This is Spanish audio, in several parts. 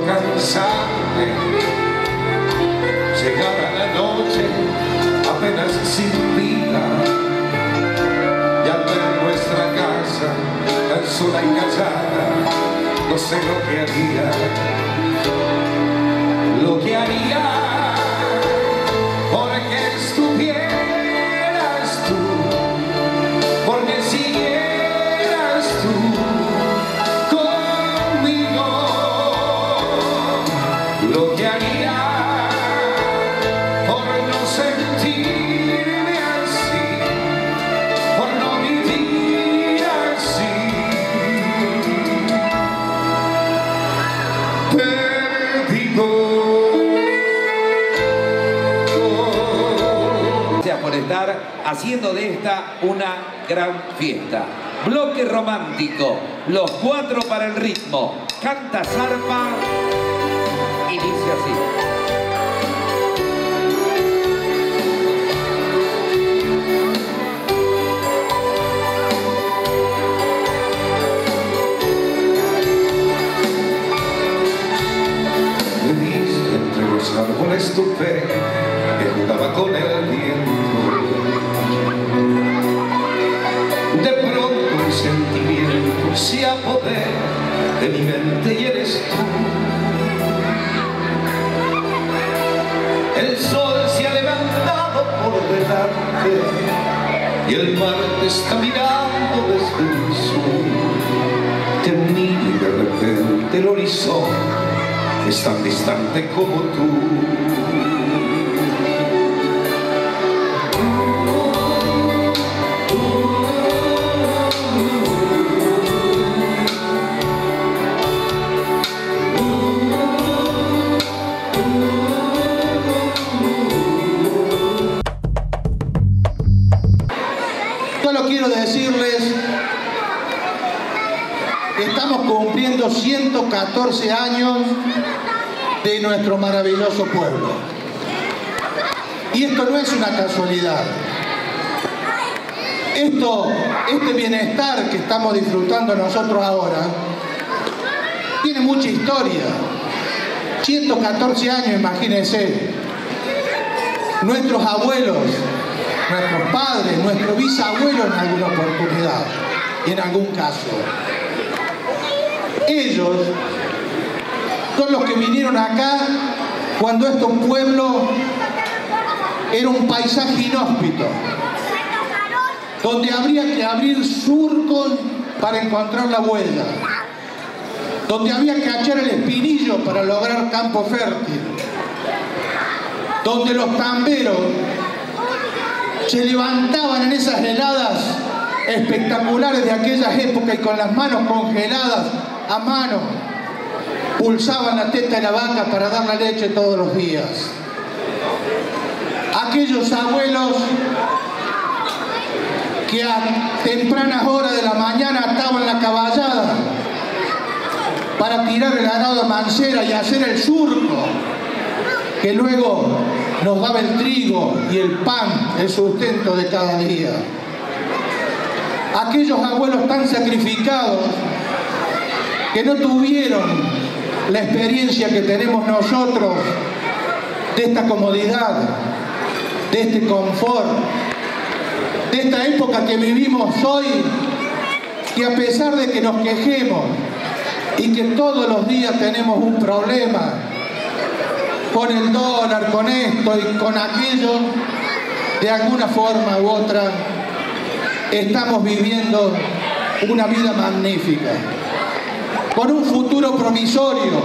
Procuro cansarme, llegar a la noche apenas sin vida. Y al ver nuestra casa tan sola y callada no sé lo que haría. Lo que haría estar haciendo de esta una gran fiesta. Bloque romántico, los cuatro para el ritmo. Canta zarpa y dice así. Árboles tu fe que jugaba con el de mi mente y eres tú. El sol se ha levantado por delante y el mar te está mirando desde el sur. Te de repente el horizonte es tan distante como tú. 114 años de nuestro maravilloso pueblo. Y esto no es una casualidad. Esto, este bienestar que estamos disfrutando nosotros ahora, tiene mucha historia. 114 años, imagínense. Nuestros abuelos, nuestros padres, nuestros bisabuelos en alguna oportunidad, y en algún caso. Ellos son los que vinieron acá cuando este pueblo era un paisaje inhóspito, donde habría que abrir surcos para encontrar la huella, donde había que echar el espinillo para lograr campo fértil, donde los tamberos se levantaban en esas heladas espectaculares de aquellas épocas y con las manos congeladas a mano pulsaban la teta de la vaca para dar la leche todos los días. Aquellos abuelos que a tempranas horas de la mañana ataban la caballada para tirar el arado de mancera y hacer el surco que luego nos daba el trigo y el pan, el sustento de cada día. Aquellos abuelos tan sacrificados que no tuvieron la experiencia que tenemos nosotros de esta comodidad, de este confort, de esta época que vivimos hoy, que a pesar de que nos quejemos y que todos los días tenemos un problema con el dólar, con esto y con aquello, de alguna forma u otra estamos viviendo una vida magnífica, con un futuro promisorio,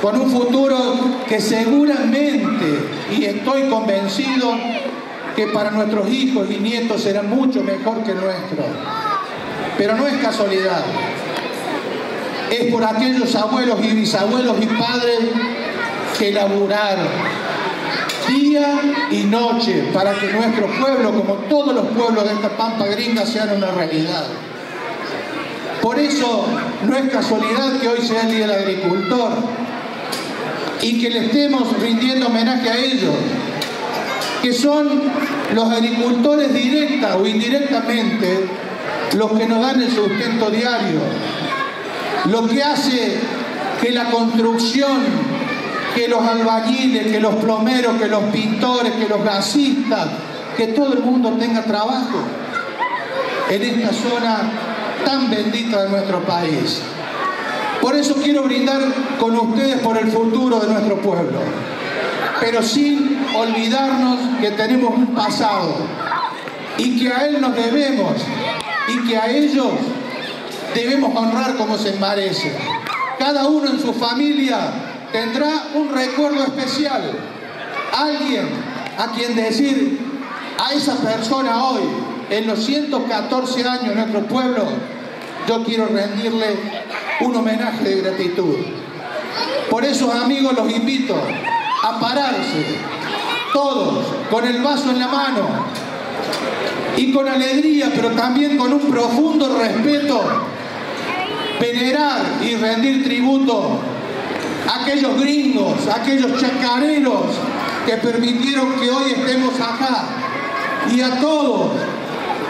con un futuro que seguramente, y estoy convencido, que para nuestros hijos y nietos será mucho mejor que nuestro. Pero no es casualidad. Es por aquellos abuelos y bisabuelos y padres que laburar día y noche para que nuestro pueblo, como todos los pueblos de esta pampa gringa, sean una realidad. Por eso no es casualidad que hoy sea el Día del Agricultor y que le estemos rindiendo homenaje a ellos, que son los agricultores directa o indirectamente los que nos dan el sustento diario, lo que hace que la construcción, que los albañiles, que los plomeros, que los pintores, que los gasistas, que todo el mundo tenga trabajo en esta zona tan bendita de nuestro país. Por eso quiero brindar con ustedes por el futuro de nuestro pueblo, pero sin olvidarnos que tenemos un pasado y que a él nos debemos y que a ellos debemos honrar como se merece. Cada uno en su familia tendrá un recuerdo especial, alguien a quien decir a esa persona hoy, en los 114 años de nuestro pueblo, yo quiero rendirle un homenaje de gratitud. Por eso, amigos, los invito a pararse, todos, con el vaso en la mano, y con alegría, pero también con un profundo respeto, venerar y rendir tributo a aquellos gringos, a aquellos chacareros que permitieron que hoy estemos acá, y a todos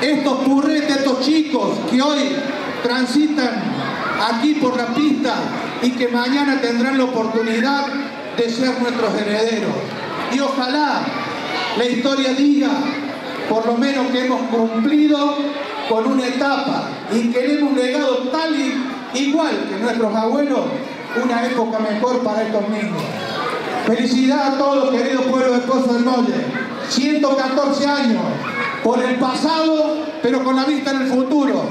estos purretes, estos chicos que hoy transitan aquí por la pista y que mañana tendrán la oportunidad de ser nuestros herederos. Y ojalá la historia diga por lo menos que hemos cumplido con una etapa y queremos un legado tal y igual que nuestros abuelos, una época mejor para estos niños. Felicidad a todos, queridos pueblos de Pozo del Molle. 114 años por el pasado, pero con la vista en el futuro.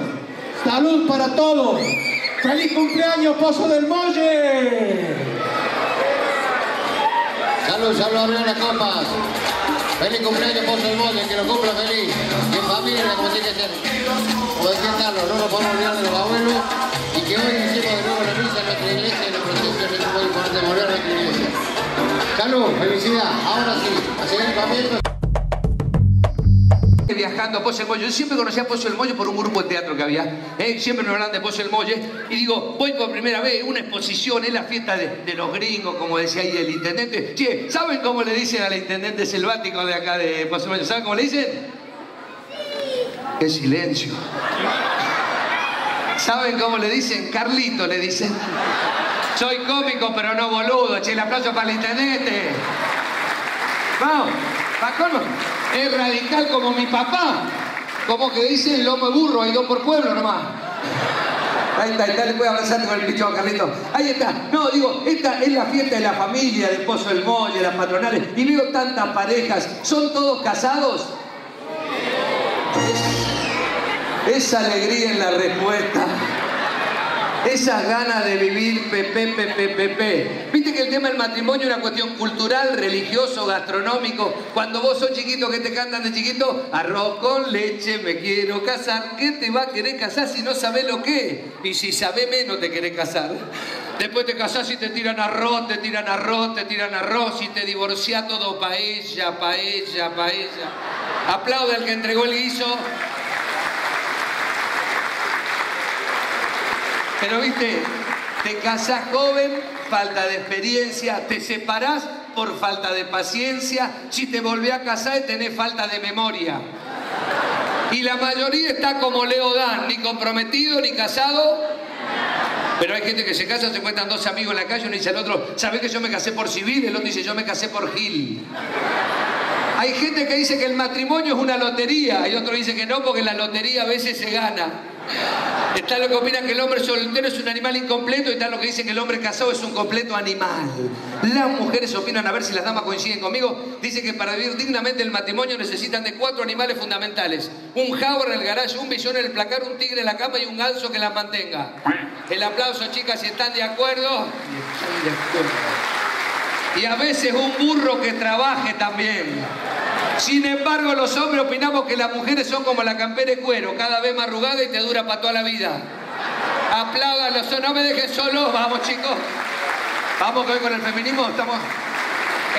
Salud para todos. ¡Feliz cumpleaños, Pozo del Molle! Salud, salud, arriba las copas. Feliz cumpleaños, Pozo del Molle, que lo cumpla feliz. Y en familia, como tiene que ser. Como decía Carlos, no nos podemos olvidar de los abuelos y que hoy hicimos de nuevo la misa en nuestra iglesia y la procesión es muy importante volver a nuestra iglesia. Salud, felicidad. Ahora sí, a seguir comiendo. Viajando a Pozo del Molle. Yo siempre conocía a Pozo del Molle por un grupo de teatro que había. ¿eh? Siempre me hablan de Pozo del Molle. Y digo, voy por primera vez, una exposición, es la fiesta de, de los gringos, como decía ahí el intendente. Che, ¿saben cómo le dicen al intendente selvático de acá de Pozo del Molle? ¿Saben cómo le dicen? Qué silencio. ¿Saben cómo le dicen? Carlito le dicen. Soy cómico, pero no boludo. Che, el aplauso para el intendente. Vamos, colmo. Es radical como mi papá. Como que dice el lomo de burro, hay dos por pueblo nomás. Ahí está, ahí está, le puede abrazar con el bicho a Carlito. Ahí está. No, digo, esta es la fiesta de la familia, de Pozo del Molle, las patronales. Y veo tantas parejas. ¿Son todos casados? Es- esa alegría en la respuesta. Esas ganas de vivir pepe, pepe, pepe. Viste que el tema del matrimonio es una cuestión cultural, religioso, gastronómico. Cuando vos sos chiquito, que te cantan de chiquito? Arroz con leche, me quiero casar. ¿Qué te va a querer casar si no sabés lo que es? Y si sabés menos te querés casar. Después te casás y te tiran arroz, te tiran arroz, te tiran arroz y te divorciás todo pa' ella, pa' ella, pa' ella. Aplaude al que entregó el guiso. Pero viste, te casás joven, falta de experiencia, te separás por falta de paciencia, si te volvés a casar tenés falta de memoria. Y la mayoría está como Leo Dan, ni comprometido ni casado. Pero hay gente que se casa, se encuentran dos amigos en la calle, uno dice al otro, ¿sabés que yo me casé por civil? El otro dice, yo me casé por Gil. Hay gente que dice que el matrimonio es una lotería, hay otro dice que no, porque la lotería a veces se gana. Está lo que opina que el hombre soltero es un animal incompleto y está lo que dice que el hombre casado es un completo animal. Las mujeres opinan, a ver si las damas coinciden conmigo, dice que para vivir dignamente el matrimonio necesitan de cuatro animales fundamentales. Un jabón en el garaje, un billón en el placar, un tigre en la cama y un ganso que las mantenga. El aplauso, chicas, si están. Están de acuerdo. Y a veces un burro que trabaje también. Sin embargo, los hombres opinamos que las mujeres son como la campera de cuero, cada vez más arrugada y te dura para toda la vida. Apláudanlo, no me dejen solos, vamos chicos. Vamos que hoy con el feminismo estamos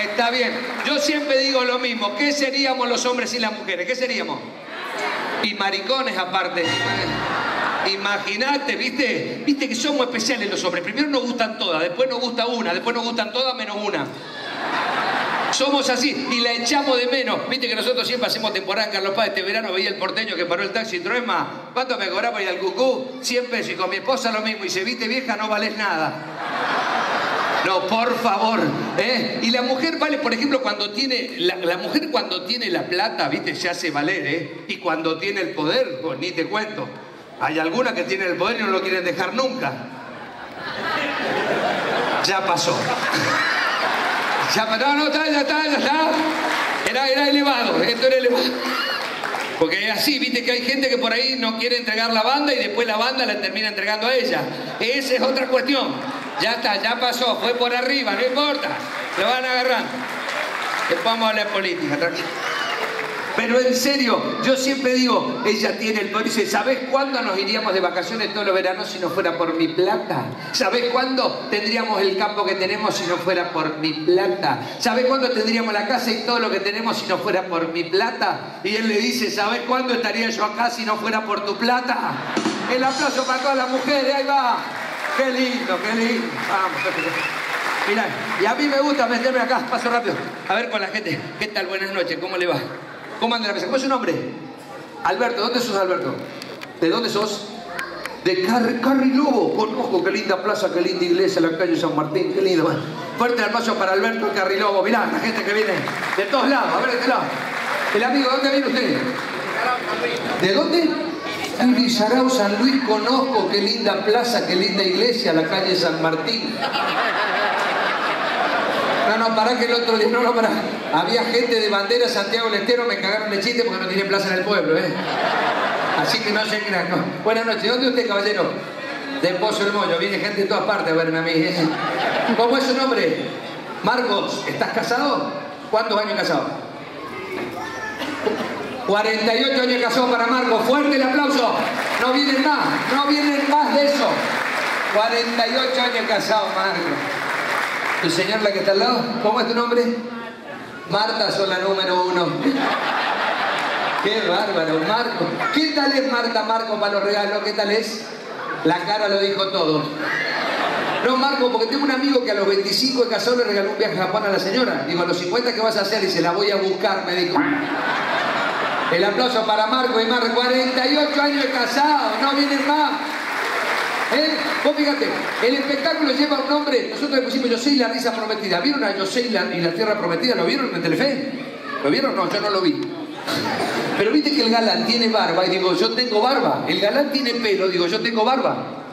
Está bien. Yo siempre digo lo mismo. ¿Qué seríamos los hombres sin las mujeres? ¿Qué seríamos? Y maricones aparte. Imagínate, ¿viste? Viste que somos especiales los hombres. Primero nos gustan todas, después nos gusta una, después nos gustan todas menos una. Somos así y la echamos de menos. Viste que nosotros siempre hacemos temporada en Carlos Paz. Este verano veía el porteño que paró el taxi. ¿No es más? ¿Cuánto me cobraba ir al cucú? 100 pesos. Y con mi esposa lo mismo. Y se viste vieja, no vales nada. No, por favor. ¿eh? Y la mujer vale, por ejemplo, cuando tiene. La, la, mujer cuando tiene la plata, viste, se hace valer, ¿eh? Y cuando tiene el poder, pues ni te cuento. Hay algunas que tienen el poder y no lo quieren dejar nunca. Ya pasó. Ya, no, no, está, ya está, ya está. Era, era elevado, esto era elevado. Porque es así, viste que hay gente que por ahí no quiere entregar la banda y después la banda la termina entregando a ella. Esa es otra cuestión. Ya está, ya pasó, fue por arriba, no importa. Lo van agarrando. Después vamos a hablar política, tranquilo. Pero en serio, yo siempre digo, ella tiene el poder. Dice, ¿sabes cuándo nos iríamos de vacaciones todos los veranos si no fuera por mi plata? ¿Sabes cuándo tendríamos el campo que tenemos si no fuera por mi plata? ¿Sabes cuándo tendríamos la casa y todo lo que tenemos si no fuera por mi plata? Y él le dice, ¿sabes cuándo estaría yo acá si no fuera por tu plata? El aplauso para todas las mujeres, ahí va. Qué lindo, qué lindo. Vamos, Mirá, y a mí me gusta meterme acá, paso rápido. A ver con la gente, ¿qué tal? Buenas noches, ¿cómo le va? ¿Cómo anda la mesa? ¿Cómo es su nombre? Alberto, ¿dónde sos Alberto? ¿De dónde sos? De Car Carrilobo. Conozco qué linda plaza, qué linda iglesia, la calle San Martín, qué lindo. Fuerte aplauso para Alberto Carrilobo. Mirá, la gente que viene de todos lados. A ver, de este lado. El amigo, ¿dónde viene usted? ¿De dónde? Irizarao, San Luis, conozco qué linda plaza, qué linda iglesia, la calle San Martín. No, no, pará que el otro día, no, no, pará. Había gente de bandera Santiago del me cagaron de chiste porque no tiene plaza en el pueblo, ¿eh? Así que no se crean, no. Buenas noches, ¿dónde usted, caballero? De Pozo el Mollo, viene gente de todas partes a verme a mí. ¿eh? ¿Cómo es su nombre? Marcos, ¿estás casado? ¿Cuántos años casado? 48 años casado para Marcos, fuerte el aplauso. No vienen más, no vienen más de eso. 48 años casado, Marcos. ¿Tu señor la que está al lado? ¿Cómo es tu nombre? Marta, son la número uno. Qué bárbaro, Marco. ¿Qué tal es Marta Marco para los regalos? ¿Qué tal es? La cara lo dijo todo. No, Marco, porque tengo un amigo que a los 25 de casado le regaló un viaje a Japón a la señora. Digo, a los 50, ¿qué vas a hacer? Y se la voy a buscar, me dijo. El aplauso para Marco y Marco. 48 años de casado, no vienen más. ¿Eh? Vos fíjate, el espectáculo lleva un nombre, nosotros le pusimos Yo soy la risa prometida. ¿Vieron a Yo soy la, y la tierra prometida? ¿Lo vieron en Telefe? ¿Lo vieron? No, yo no lo vi. Pero viste que el galán tiene barba y digo, yo tengo barba. El galán tiene pelo, digo, yo tengo barba.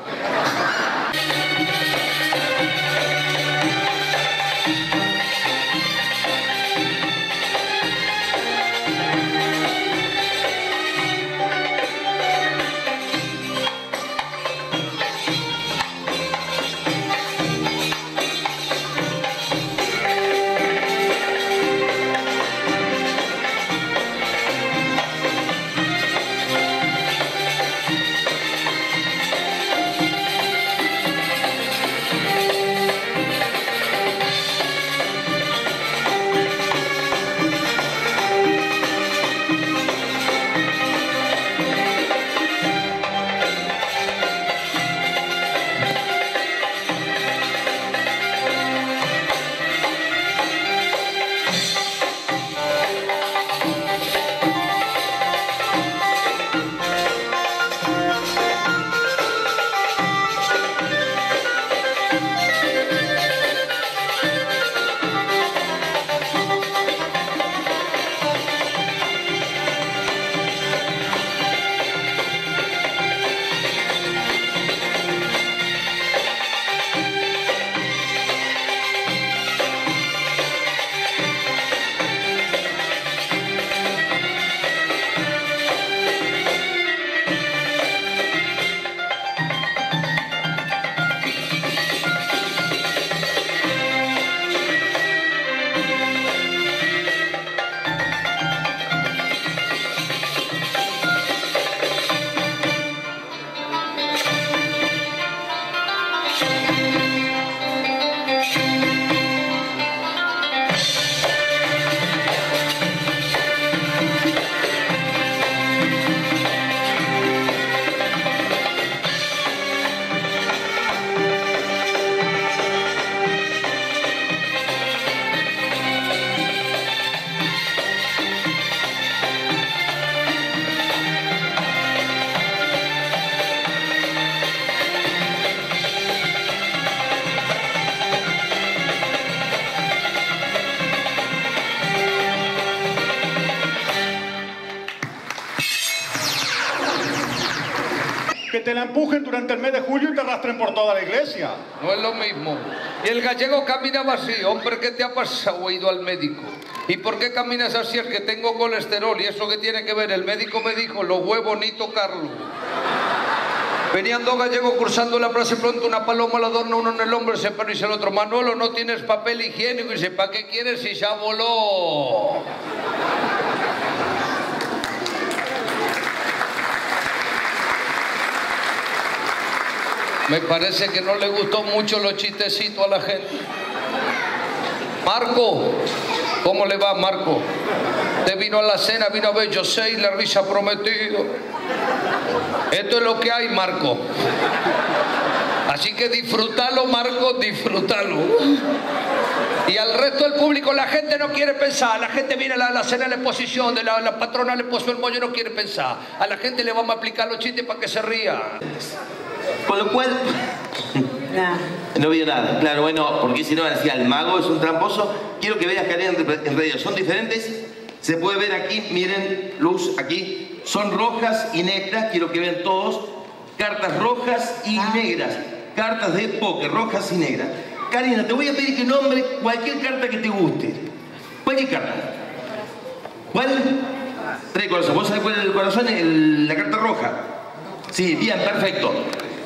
La empujen durante el mes de julio y te arrastren por toda la iglesia. No es lo mismo. Y el gallego caminaba así. Hombre, ¿qué te ha pasado? He ido al médico. ¿Y por qué caminas así? Es que tengo colesterol. ¿Y eso qué tiene que ver? El médico me dijo, los huevos ni tocarlo. Venían dos gallegos cursando la plaza y pronto una paloma la adorna uno en el hombro se y dice el otro, Manolo, no tienes papel higiénico. Y dice, ¿para qué quieres si ya voló? Me parece que no le gustó mucho los chistecitos a la gente. Marco, ¿cómo le va Marco? Te vino a la cena, vino a ver yo sé y la risa prometido. Esto es lo que hay, Marco. Así que disfrútalo, Marco, disfrútalo. Y al resto del público, la gente no quiere pensar. La gente viene a la, cena de la exposición, de la, la patrona le puso el mollo, no quiere pensar. A la gente le vamos a aplicar los chistes para que se ría. Con lo cual... No vio nada. Claro, bueno, porque si no decía, el mago es un tramposo. Quiero que veas que en realidad son diferentes. Se puede ver aquí, miren, luz aquí. Son rojas y negras, quiero que vean todos. Cartas rojas y ah. negras. Cartas de póker, rojas y negras. Karina, te voy a pedir que nombre cualquier carta que te guste. Cualquier carta. ¿Cuál? Tres corazones. ¿Vos sabés cuál es el corazón? la carta roja. Sí, bien, perfecto.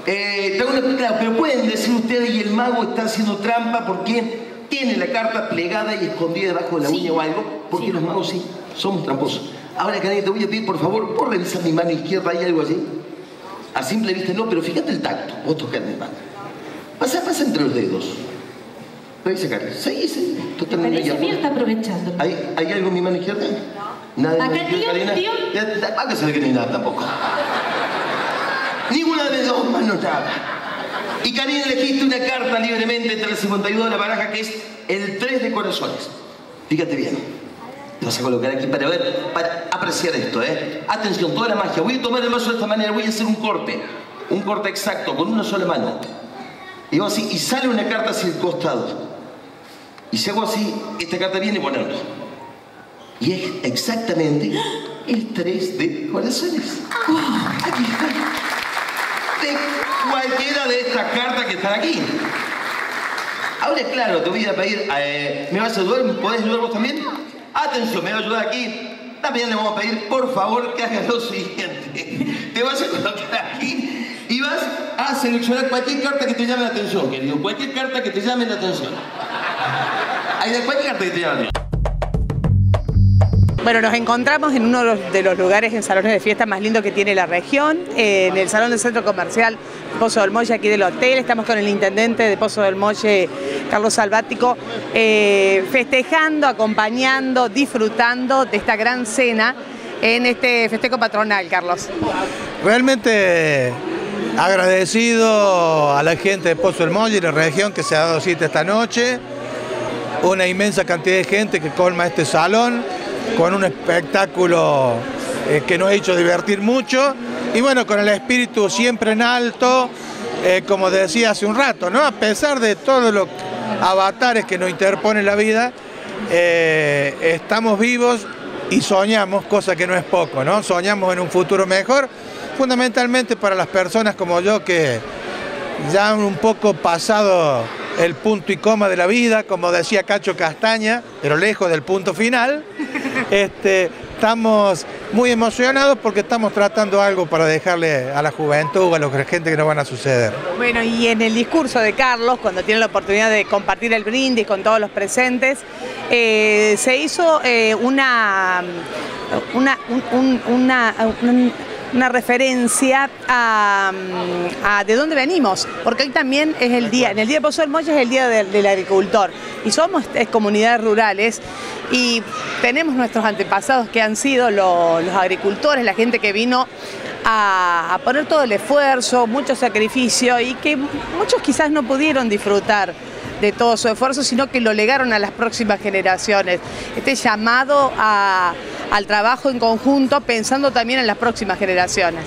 Eh, claro, pero pueden decir ustedes y el mago está haciendo trampa porque tiene la carta plegada y escondida debajo de la uña o algo, porque los magos sí, somos tramposos. Ahora, Canela, te voy a pedir, por favor, por revisar mi mano izquierda, ¿hay algo allí? A simple vista no, pero fíjate el tacto, vos tocas mi mano. Pasa, pasa entre los dedos. Revisa, Carla. Sí, sí, totalmente. Parece mío está aprovechando. ¿Hay, ¿Hay algo en mi mano izquierda? Nada Acá, tío, tío. Ya, saber que no hay nada tampoco. Ninguna de dos nada. Y Karina elegiste una carta libremente entre el 52 de la baraja que es el 3 de corazones. Fíjate bien. Te vas a colocar aquí para ver, para apreciar esto, ¿eh? Atención, toda la magia. Voy a tomar el vaso de esta manera, voy a hacer un corte. Un corte exacto, con una sola mano. Y así, y sale una carta hacia el costado. Y si hago así, esta carta viene volando. Y es exactamente el 3 de corazones. aquí está cualquiera de estas cartas que están aquí. Ahora es claro, te voy a pedir, eh, ¿me vas a ayudar? ¿Podés ayudar vos también? Atención, me va a ayudar aquí. También le vamos a pedir, por favor, que hagas lo siguiente. Te vas a colocar aquí y vas a seleccionar cualquier carta que te llame la atención, querido. Cualquier carta que te llame la atención. Hay cualquier carta que te llame la atención. Bueno, nos encontramos en uno de los lugares en salones de fiesta más lindos que tiene la región, en el Salón del Centro Comercial Pozo del Molle, aquí del hotel. Estamos con el intendente de Pozo del Molle, Carlos Salvático, eh, festejando, acompañando, disfrutando de esta gran cena en este festejo patronal, Carlos. Realmente agradecido a la gente de Pozo del Molle y la región que se ha dado cita esta noche, una inmensa cantidad de gente que colma este salón con un espectáculo eh, que nos ha hecho divertir mucho y bueno, con el espíritu siempre en alto, eh, como decía hace un rato, ¿no? A pesar de todos los avatares que nos interpone la vida, eh, estamos vivos y soñamos, cosa que no es poco, ¿no? Soñamos en un futuro mejor, fundamentalmente para las personas como yo que ya han un poco pasado el punto y coma de la vida, como decía Cacho Castaña, pero lejos del punto final. Este, estamos muy emocionados porque estamos tratando algo para dejarle a la juventud, a la gente que nos van a suceder. Bueno, y en el discurso de Carlos, cuando tiene la oportunidad de compartir el brindis con todos los presentes, eh, se hizo eh, una, una una referencia a, de dónde venimos, porque hoy también es el día, en el Día de Pozo del Molle es el Día del, Agricultor, y somos comunidades rurales y tenemos nuestros antepasados que han sido los agricultores, la gente que vino a, poner todo el esfuerzo, mucho sacrificio y que muchos quizás no pudieron disfrutar de todo su esfuerzo, sino que lo legaron a las próximas generaciones. Este llamado al trabajo en conjunto, pensando también en las próximas generaciones.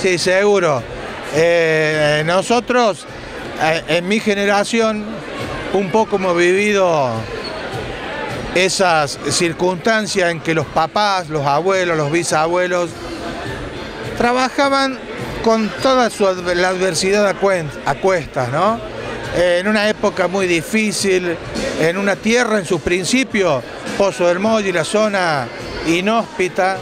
Sí, seguro. Eh, nosotros, eh, en mi generación, un poco hemos vivido esas circunstancias en que los papás, los abuelos, los bisabuelos trabajaban con toda su, la adversidad a, cuestas, ¿no? en una época muy difícil, en una tierra en sus principios, Pozo del Molle, la zona inhóspita,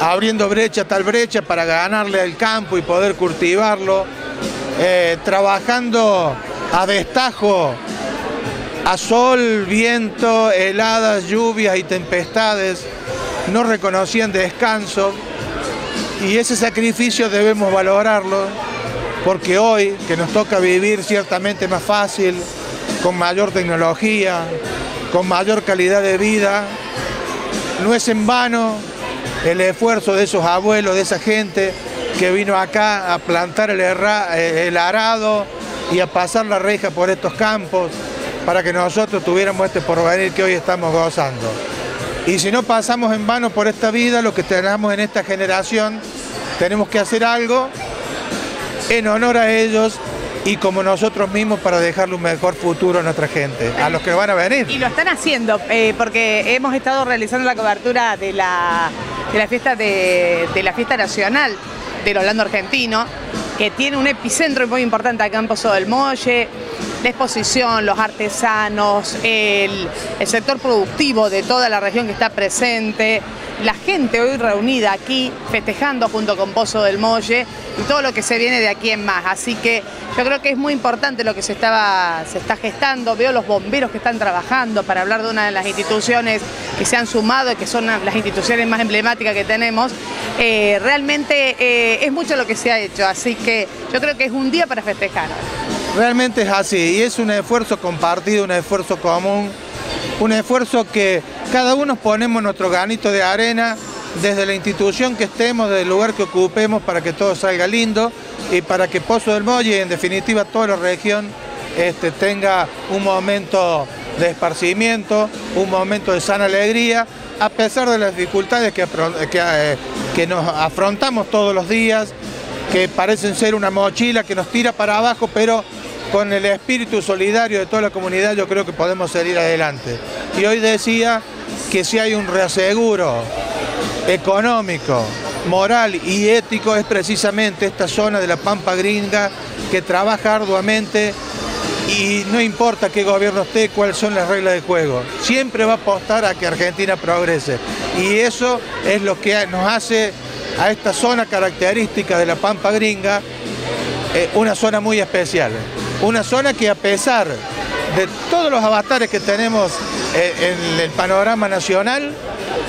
abriendo brecha tal brecha para ganarle al campo y poder cultivarlo, eh, trabajando a destajo, a sol, viento, heladas, lluvias y tempestades, no reconocían descanso. Y ese sacrificio debemos valorarlo porque hoy que nos toca vivir ciertamente más fácil, con mayor tecnología, con mayor calidad de vida, no es en vano el esfuerzo de esos abuelos, de esa gente que vino acá a plantar el, eh, el arado y a pasar la reja por estos campos para que nosotros tuviéramos este porvenir que hoy estamos gozando. Y si no pasamos en vano por esta vida, lo que tenemos en esta generación, tenemos que hacer algo en honor a ellos y como nosotros mismos para dejarle un mejor futuro a nuestra gente, a los que van a venir. Y lo están haciendo, eh, porque hemos estado realizando la cobertura de la, la fiesta de, la fiesta nacional del Holando Argentino, que tiene un epicentro muy importante acá en Pozo del Molle, la exposición, los artesanos, el, sector productivo de toda la región que está presente, la gente hoy reunida aquí festejando junto con Pozo del Molle y todo lo que se viene de aquí en más. Así que yo creo que es muy importante lo que se, estaba, se está gestando. Veo los bomberos que están trabajando para hablar de una de las instituciones que se han sumado y que son las instituciones más emblemáticas que tenemos. Eh, realmente eh, es mucho lo que se ha hecho, así que yo creo que es un día para festejar. Realmente es así y es un esfuerzo compartido, un esfuerzo común, un esfuerzo que cada uno ponemos nuestro granito de arena desde la institución que estemos, desde el lugar que ocupemos para que todo salga lindo y para que Pozo del Molle, en definitiva toda la región, este, tenga un momento de esparcimiento, un momento de sana alegría, a pesar de las dificultades que, eh, que nos afrontamos todos los días, que parecen ser una mochila que nos tira para abajo, pero con el espíritu solidario de toda la comunidad yo creo que podemos salir adelante. Y hoy decía que si hay un reaseguro económico, moral y ético es precisamente esta zona de la Pampa Gringa que trabaja arduamente y no importa qué gobierno esté, cuáles son las reglas de juego. Siempre va a apostar a que Argentina progrese. Y eso es lo que nos hace a esta zona característica de la Pampa Gringa eh, una zona muy especial. Una zona que a pesar de todos los avatares que tenemos eh, en el panorama nacional,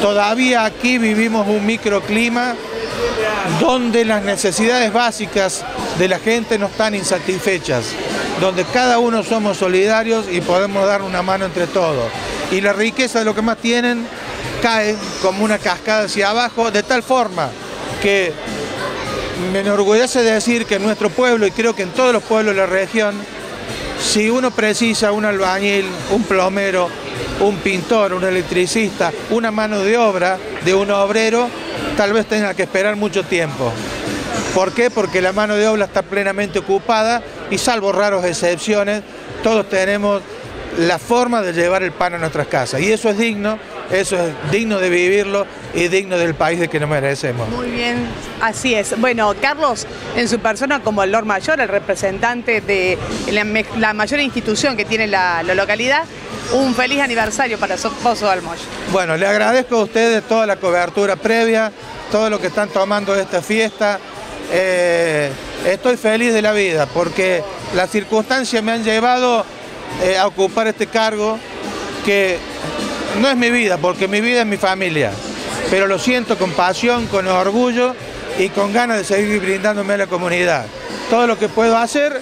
todavía aquí vivimos un microclima donde las necesidades básicas de la gente no están insatisfechas, donde cada uno somos solidarios y podemos dar una mano entre todos. Y la riqueza de lo que más tienen cae como una cascada hacia abajo, de tal forma que me enorgullece decir que en nuestro pueblo, y creo que en todos los pueblos de la región, si uno precisa un albañil, un plomero, un pintor, un electricista, una mano de obra de un obrero, tal vez tenga que esperar mucho tiempo. ¿Por qué? Porque la mano de obra está plenamente ocupada y salvo raras excepciones, todos tenemos la forma de llevar el pan a nuestras casas. Y eso es digno, eso es digno de vivirlo y digno del país de que nos merecemos. Muy bien, así es. Bueno, Carlos, en su persona como el Lord Mayor, el representante de la, mayor institución que tiene la, localidad, un feliz aniversario para Pozo del Bueno, le agradezco a ustedes toda la cobertura previa, todo lo que están tomando de esta fiesta. Eh, estoy feliz de la vida porque las circunstancias me han llevado eh, a ocupar este cargo que no es mi vida, porque mi vida es mi familia, pero lo siento con pasión, con orgullo y con ganas de seguir brindándome a la comunidad. Todo lo que puedo hacer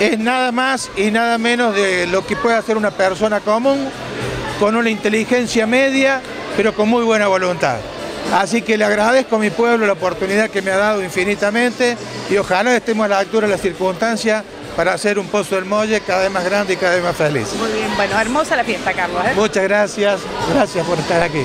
es nada más y nada menos de lo que puede hacer una persona común, con una inteligencia media, pero con muy buena voluntad. Así que le agradezco a mi pueblo la oportunidad que me ha dado infinitamente y ojalá estemos a la altura de las circunstancias para hacer un Pozo del Molle cada vez más grande y cada vez más feliz. Muy bien, bueno, hermosa la fiesta, Carlos. ¿eh? Muchas gracias, gracias por estar aquí.